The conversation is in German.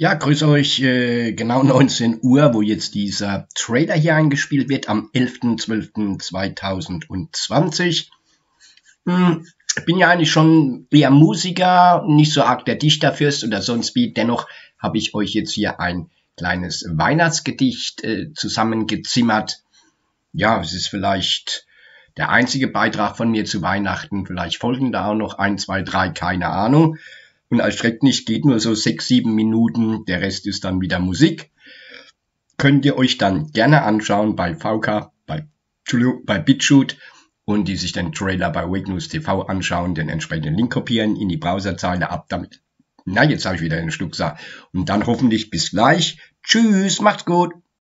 Ja, grüße euch äh, genau 19 Uhr, wo jetzt dieser Trailer hier eingespielt wird, am 11.12.2020. Hm, bin ja eigentlich schon eher Musiker, nicht so arg der Dichterfürst oder sonst wie. Dennoch habe ich euch jetzt hier ein kleines Weihnachtsgedicht äh, zusammengezimmert. Ja, es ist vielleicht der einzige Beitrag von mir zu Weihnachten. Vielleicht folgen da auch noch ein, zwei, drei, keine Ahnung. Und erschreckt nicht, geht nur so sechs, sieben Minuten. Der Rest ist dann wieder Musik. Könnt ihr euch dann gerne anschauen bei VK, bei, bei BitShoot und die sich den Trailer bei Wake TV anschauen, den entsprechenden Link kopieren, in die Browserzeile ab damit. Na, jetzt habe ich wieder einen Schlucksack. Und dann hoffentlich bis gleich. Tschüss, macht's gut.